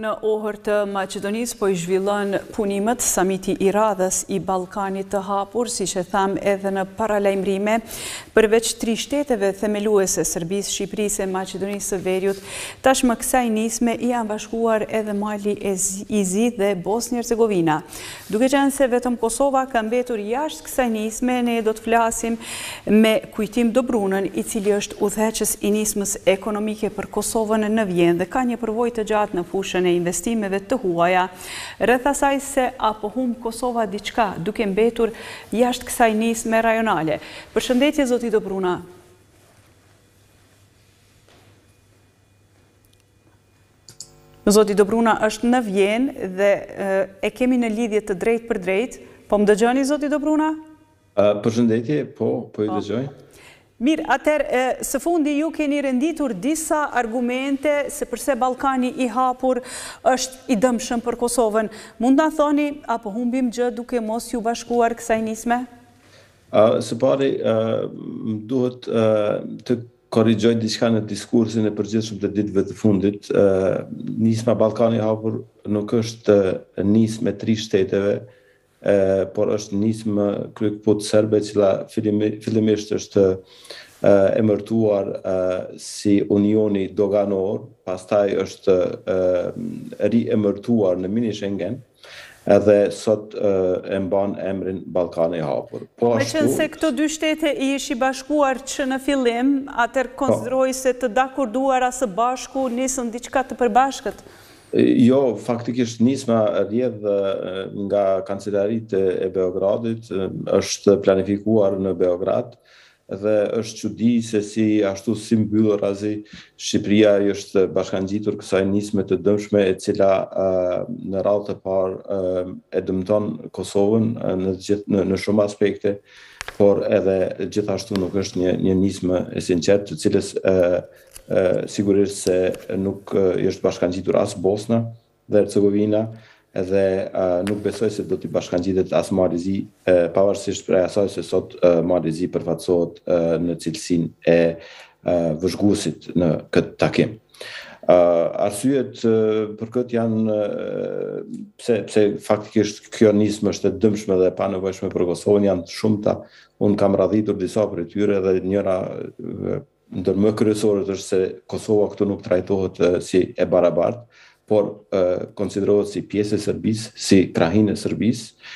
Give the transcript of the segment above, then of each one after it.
Në Ohër të Maqedonisë po i zhvillon punimet samiti i radhës i Ballkanit të hapur, siç e thamë edhe në paralajmërime, përveç tri shteteve themeluese Serbisë, Shqipërisë e Maqedonisë së Veriut, tashmë kësaj nisme i janë bashkuar edhe Mali i Zi dhe Bosnjë-Hercegovina. Duke qenë se vetëm Kosova ka mbetur jashtë kësaj nisme ne do të flasim me Kujtim Dobrunën, i cili është udhëheqës i Nismës Ekonomike për Kosovën në Vjenë dhe ka një përvojë të gjatë në fushën e investimeve të huaja. Rreth asaj se a po humb Kosova diçka duke mbetur jashtë kësaj nisme rajonale. Përshëndetje zoti Dobruna. Zoti Dobruna është në Vjenë dhe e kemi në lidhje të drejtpërdrejtë. Po më dëgjoni zoti Dobruna? Përshëndetje, po, po ju dëgjoj. Mirë, atëherë, së fundi ju keni renditur disa argumente se përse Ballkani i Hapur është i dëmshëm për Kosovën. Mund të na thoni a po humbim gjë duke mos iu bashkuar kësaj nisme? Së pari, më duhet të Korrigjoj diçka në diskursin e përgjithshëm të ditëve të fundit. Nisma Ballkani i Hapur nuk është nismë e tri shteteve, por është nismë kryekëput serbe e cila fillimisht është emërtuar si Unioni Doganor, pastaj është riemërtuar në Mini Shengen, Edhe sot e mban emrin Ballkani i Hapur. Po ashtu, Meqenëse këto dy shtete i ishin bashkuar që në fillim, atëherë konsiderohej se të dakorduara së bashku nisën diçka të përbashkët. Jo, faktikisht nisma rrjedh nga kancelaritë e Beogradit, është planifikuar në Beograd Dhe është çudi se si ashtu si mbyllurazi Shqipëria i është bashkangjitur kësaj nisme të dëmshme e cila në radhë të parë e dëmton Kosovën në, në shumë aspekte, por edhe gjithashtu nuk është një një nismë e sinqertë, të cilës sigurisht se nuk i është bashkangjitur as Bosna, dhe Hercegovina dhe nuk besoj se do t'i bashkangjitet as Mali i Zi, pavarësisht prej asaj se sot Mali i Zi përfaqësohet në cilësinë e vëzhguesit në këtë takim. Arsyet për këtë janë pse pse faktikisht kjo nismë është e dëmshme dhe e panevojshme për Kosovën janë të shumta. Unë kam radhitur disa prej tyre dhe njëra Ndër më kryesoret është se Kosova këtu nuk trajtohet si e barabartë, por konsiderohet si pjesë e Serbisë, si krahinë e Serbisë,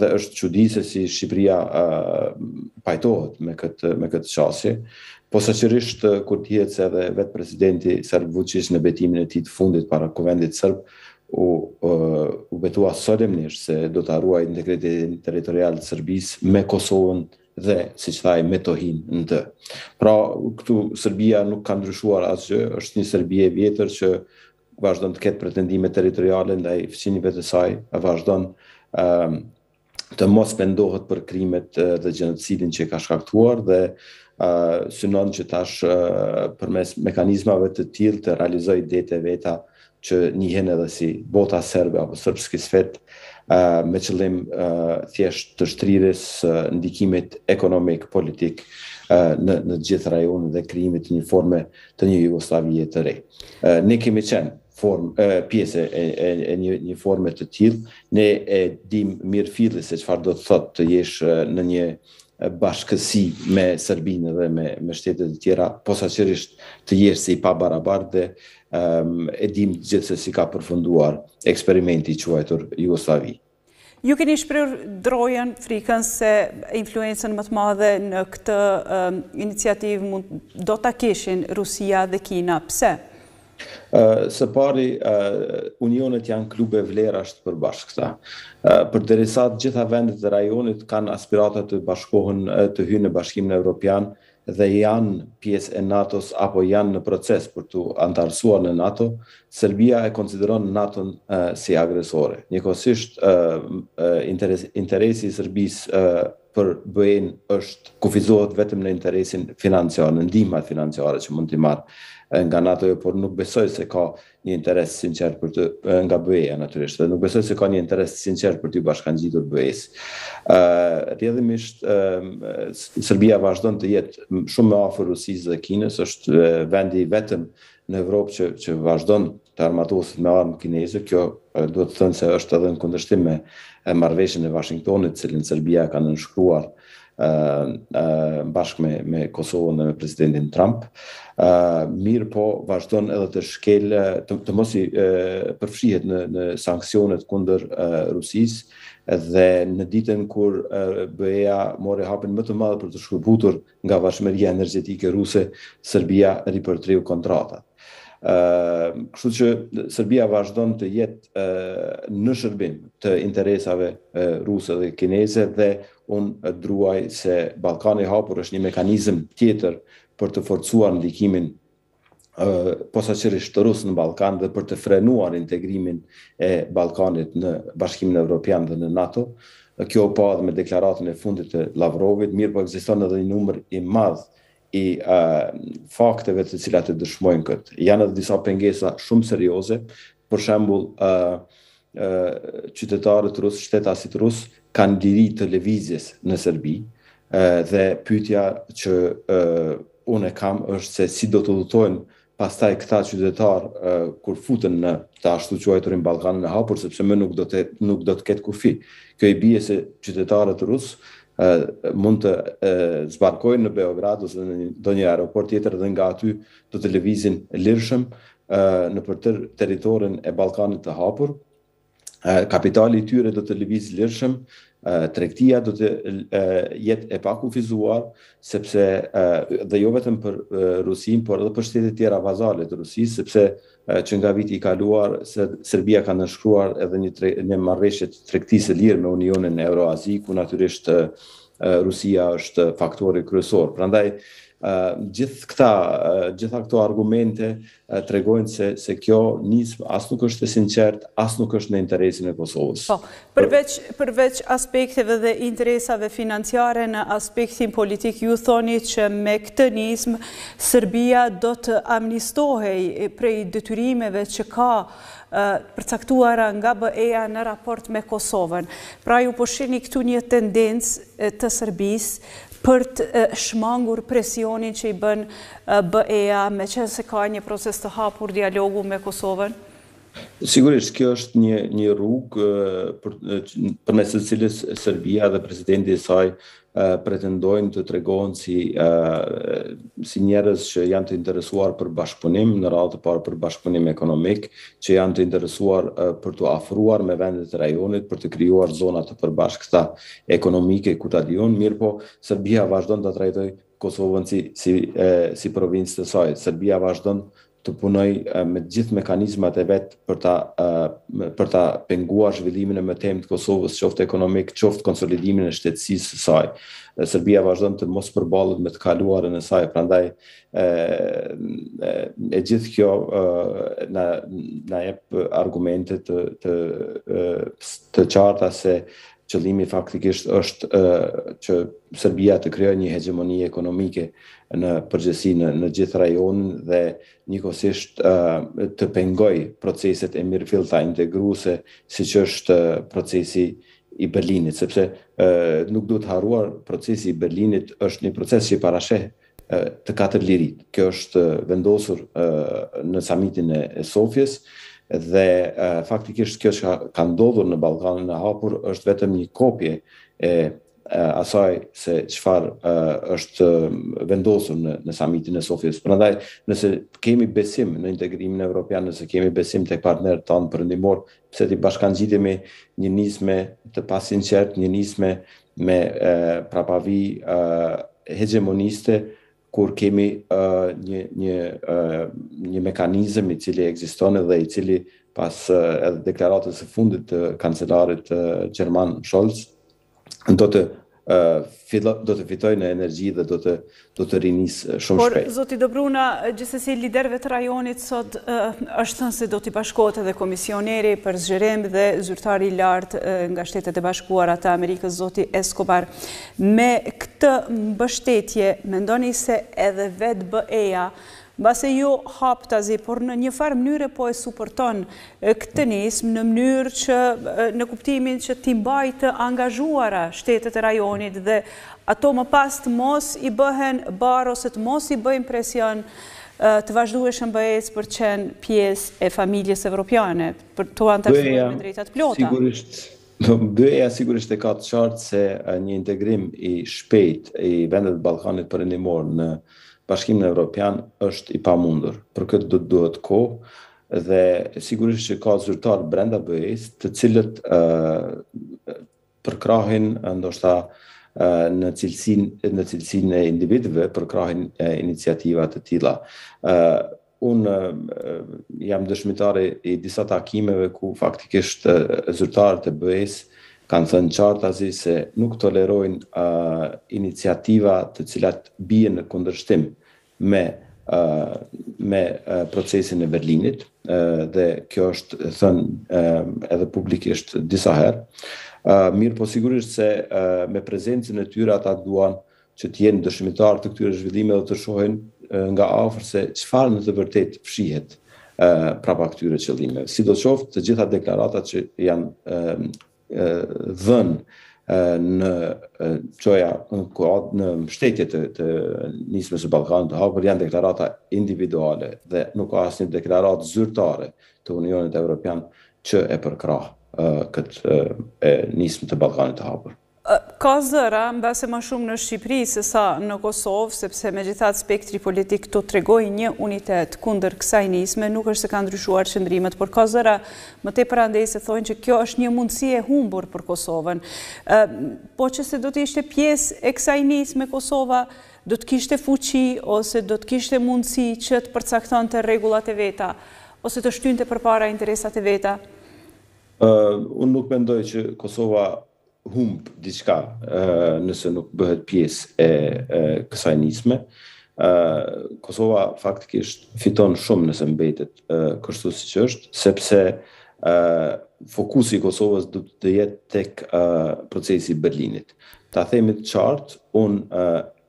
dhe është çudi se si Shqipëria pajtohet me këtë me këtë qasje, posaçërisht kur dihet se edhe vetë presidenti serb Vuçiç në betimin e tij të fundit para Kuvendit serb u u betua solemnisht se do ta ruajë integritetin territorial të Serbisë me Kosovën e dhe siç tha ai Metohinë në të. Pra këtu Serbia nuk ka ndryshuar asgjë, është një Serbi e vjetër që vazhdon të ketë pretendime territoriale ndaj fqinjëve të saj, vazhdon ë të mos pendohet për krimet dhe gjenocidin që ka shkaktuar dhe uh, synon që tash uh, përmes mekanizmave të tillë të realizojë idetë e veta që njihen edhe si bota serbe apo srpski svet, me qëllim thjesht të shtrirjes së ndikimit ekonomik, politik në në gjithë rajonin dhe krijimit të një forme të një Jugosllavie të re. Ne kemi qenë form e pjesë e, e, e një një forme të tillë, ne e dimë mirëfilli se çfarë do të thotë të jesh në një bashkësi me Serbinë dhe me me shtetet e tjera, posaçërisht të jesh si e pabarabartë dhe E dimë të gjithë se si ka përfunduar eksperimenti i quajtur Jugosllavi. Ju keni shprehur drojën, frikën se influencën më të madhe në këtë iniciativë mund do ta kishin Rusia dhe Kina. Pse? Së pari, unionet janë klube vlerash të përbashkëta. Përderisa të gjitha vendet e rajonit kanë aspirata të bashkohen, të hyjnë në Bashkimin Evropian, dhe janë pjesë e NATO-s apo janë në proces për t'u anëtarësuar në NATO, Serbia e konsideron NATO-n si agresore. Njëkohësisht, interesi i Serbisë për BE-në është kufizohet vetëm në interesin financiar, në ndihmat financiare që mund t'i marrë nga NATO-ja, por nuk besoj se ka një interes të sinqertë për të, nga BE-ja natyrisht, dhe nuk besoj se ka një interes të sinqertë për t'iu bashkëngjitur BE-së. Rrjedhimisht Serbia vazhdon të jetë shumë më afër Rusisë dhe Kinës, është vendi i vetëm në Evropë që që vazhdon të armatoset me armë kineze, kjo duhet thënë se është edhe në kundërshtim me marrëveshjen e Washingtonit, të cilën Serbia e ka nënshkruar bashkë me me Kosovën dhe me presidentin Trump. ë Mirëpo vazhdon edhe të shkel të, të mos i e, përfshihet në në sanksionet kundër Rusisë dhe në ditën kur BE-ja mori hapin më të madh për t'u shkëputur nga varshmëria energjetike ruse, Serbia ripërtriu kontratat. Kështu që Serbia vazhdon të jetë në shërbim të interesave ruse dhe kineze dhe unë druaj se Ballkani i Hapur është një mekanizëm tjetër për të forcuar ndikimin posaçërisht rus në Ballkan dhe për të frenuar integrimin e Ballkanit në Bashkimin Evropian dhe në NATO. Kjo u pa edhe me deklaratën e fundit të Lavrovit, mirëpo ekziston edhe një numër i madh i fakteve të cilat e dëshmojnë këtë. Janë edhe disa pengesa shumë serioze, për shembull, qytetarët rusë, shtetasit rusë, kanë liri të lëvizjes në Serbi, dhe pyetja që unë e kam është se si do të udhëtojnë pastaj këta qytetarë kur futen në të ashtuquajturin Ballkanin e Hapur, sepse më nuk do të nuk do të ketë kufi. Kjo i bie se qytetarët rusë mund të zbarkojnë në Beograd ose në ndonjë aeroport tjetër dhe nga aty do të lëvizin lirshëm nëpër tërë territorin e Ballkanit të Hapur, kapitali i tyre do të lëvizë lirshëm, tregtia do të jetë e pakufizuar, sepse dhe jo vetëm për Rusinë, por edhe për shtetet tjera vazale të Rusisë, sepse që nga viti i kaluar, Serbia ka nënshkruar edhe një marrëveshje të tregtisë së lirë me Unionin Euroazi, ku natyrisht Rusia është faktori kryesor. Prandaj, gjithë këta, gjitha këto argumente, tregojnë se se kjo nismë as nuk është e sinqertë, as nuk është në interesin e Kosovës. Po, përveç përveç aspekteve dhe interesave financiare në aspektin politik ju thoni se me këtë nismë Serbia do të amnistohej prej detyrimeve që ka përcaktuara nga BE-ja në raport me Kosovën. Pra ju po shihni këtu një tendencë të Serbisë për të shmangur presionin që i bën BE-ja, meqenëse ka një proces të hapur dialogu me Kosovën? Sigurisht, kjo është një rrugë përmes së cilës Serbia dhe presidenti i saj pretendojnë të tregohen si njerëz që janë të interesuar për bashkëpunim, në radhë të parë për bashkëpunim ekonomik, që janë të interesuar për t'u afruar me vendet e rajonit, për të krijuar zona të përbashkëta ekonomike ku ta di unë, mirëpo Serbia vazhdon ta trajtojë Kosovën si si e, si provincë të saj. Serbia vazhdon të punojë me të gjithë mekanizmat e vet për ta për ta penguar zhvillimin e mëtejmë të Kosovës, qoftë ekonomik, qoftë konsolidimin e shtetësisë së saj. Serbia vazhdon të mos përballet me të kaluarën e saj, prandaj e, e, e gjithë kjo na na jep argumente të të të qarta se Qëllimi faktikisht është që Serbia të krijojë një hegjemoni ekonomike në përgjithësi në në gjithë rajonin dhe njëkohësisht të pengojë proceset e mirëfillta integruese, siç është procesi i Berlinit, sepse nuk duhet harruar procesi i Berlinit është një proces që parasheh të katër liritë. Kjo është vendosur në samitin e Sofjes dhe faktikisht kjo çka ka ndodhur në Ballkanin e Hapur është vetëm një kopje e asaj se çfarë është vendosur në samitin e Sofjes. Prandaj, nëse kemi besim në integrimin evropian, nëse kemi besim tek partnerët tanë perëndimorë, Pse t'i bashkangjitemi një nisme të pasinqertë, një nisme me prapavijë hegjemoniste, kur kemi një një një mekanizëm i cili ekziston edhe i cili pas edhe deklaratës së fundit të kancelarit gjerman Scholz, do të do të fitojë në energji dhe do të do të rinisë shumë shpejt. Por zoti Dobruna, gjithsesi liderëve të rajonit sot është thënë se do t'i bashkohet edhe komisioneri për zgjerim dhe zyrtari i lartë nga Shtetet e Bashkuara të Amerikës zoti Escobar. Me këtë mbështetje mendoni se edhe vetë BE-ja Mbase jo haptazi, por në njëfarë mënyre po e suporton këtë nismë në mënyrë që në kuptimin që t'i mbajë të angazhuara shtetet e rajonit dhe ato më pas të mos i bëhen barrë ose të mos i bëjnë presion të vazhdueshëm BE-së për të qenë pjesë e familjes evropiane, për t'u anëtarësuar me të drejta të plota. BE-ja sigurisht e ka të qartë se një integrim i shpejtë i vendeve të Ballkanit Perëndimor në Bashkimin Evropian është i pamundur. Për këtë do të duhet kohë dhe sigurisht që ka zyrtarë brenda BE-së, të cilët përkrahin ndoshta në cilësinë në cilësinë e individëve përkrahin iniciativa të tilla. Unë jam dëshmitar i disa takimeve ku faktikisht zyrtarët e BE-së kanë thënë qartazi se nuk tolerojnë iniciativa të cilat bien në kundërshtim me me procesin e Berlinit dhe kjo është thënë edhe publikisht disa herë. Mirëpo sigurisht se me prezencën e tyre ata duan që të jenë dëshmitarë të këtyre zhvillimeve dhe të shohin nga afër se çfarë në të vërtetë fshihet prapa këtyre qëllimeve. Sidoqoftë, të gjitha deklaratat që janë dhënë në çoja kuad në mbështetje të, të nismës së Ballkanit të hapur janë deklarata individuale dhe nuk ka asnjë deklaratë zyrtare të Unionit Evropian që e përkrah këtë nismë të Ballkanit të hapur. Ka zëra, mbase ma shumë në Shqipëri se sa në Kosovë, sepse megjithatë spektri politik këtu tregoi një unitet kundër kësaj nisme, nuk është se ka ndryshuar qëndrimet, por ka zëra më tepër andej se thonë që kjo është një mundësi e humbur për Kosovën. Po qe se do të ishte pjesë e kësaj nisme Kosova, do të kishte fuqi ose do të kishte mundësi që të përcaktonte rregullat e veta, ose të shtynte përpara interesat e veta? Unë nuk mendoj që Kosova humb diçka nëse nuk bëhet pjesë e kësaj nisme. Kosova faktikisht fiton shumë nëse mbetet kështu siç është, sepse fokusi i Kosovës do të jetë tek procesi i Berlinit. Ta themi të qartë, unë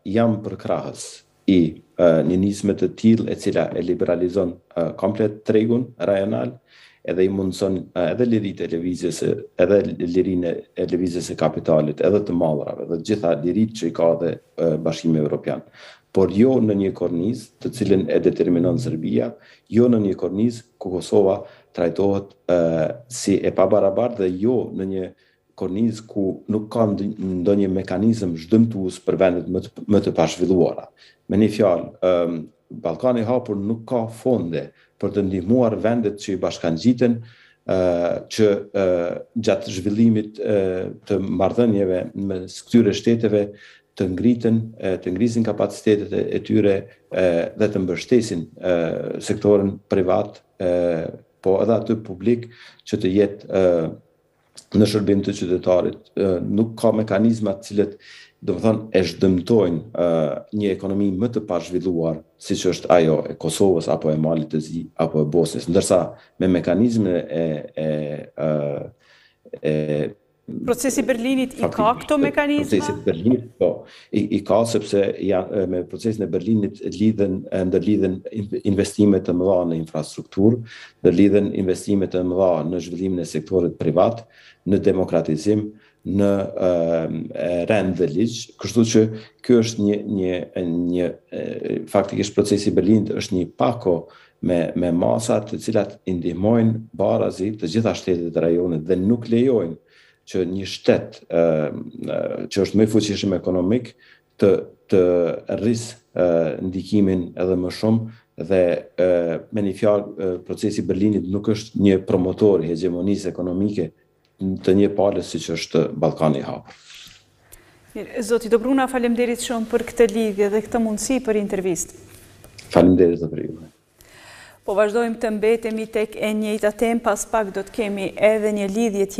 jam përkrahës I, një nisme të tillë e cila e liberalizon komplet tregun rajonal edhe i mundëson edhe liritë e lëvizjes edhe lirinë e lëvizjes së kapitalit, edhe të mallrave dhe të gjitha liritë që i ka dhe Bashkimi Evropian. Por jo në një kornizë, të cilën e determinon Serbia, jo në një kornizë ku Kosova trajtohet si e pabarabartë dhe jo në një kornizë ku nuk ka ndonjë mekanizëm zhdëmtues për vendet më të pazhvilluara. Me një fjalë, Ballkani i Hapur nuk ka fonde për të ndihmuar vendet që i bashkangjiten që gjatë zhvillimit të marrëdhënieve mes këtyre shteteve të ngritën, të ngrisin kapacitetet e tyre dhe të mbështesin sektorin privat, po edhe atë publik që të jetë në shërbim të qytetarit, nuk ka mekanizma të cilët domethënë e zhdëmtojnë një ekonomi më të pazhvilluar siç është ajo e Kosovës apo e Malit të Zi apo e Bosnjës, ndërsa me mekanizmin e, e, e Procesi i Berlinit i ka këto mekanizma? Procesi i Berlinit, po. I ka sepse me procesin e Berlinit lidhen, ndërlidhen investime të mëdha në infrastrukturë, ndërlidhen investime të mëdha në zhvillimin e sektorit privat, në demokratizim, në rend dhe ligj, kështu që ky është një një një faktikisht procesi i Berlinit është një pako me me masa të cilat i ndihmojnë barazi të gjitha shtetet të rajonit dhe nuk lejojnë që një shtet që është më i fuqishëm ekonomik të të rrisë ndikimin edhe më shumë dhe me një fjalë procesi i Berlinit nuk është një promotor i hegjemonisë ekonomike të një pale siç është Ballkani i Hapur. Zoti Dobruna, faleminderit shumë për këtë lidhje dhe këtë mundësi për intervistë. Faleminderit edhe për ju. Po vazhdojmë të mbetemi tek e njëjta temë, pas pak do të kemi edhe një lidhje tjetë.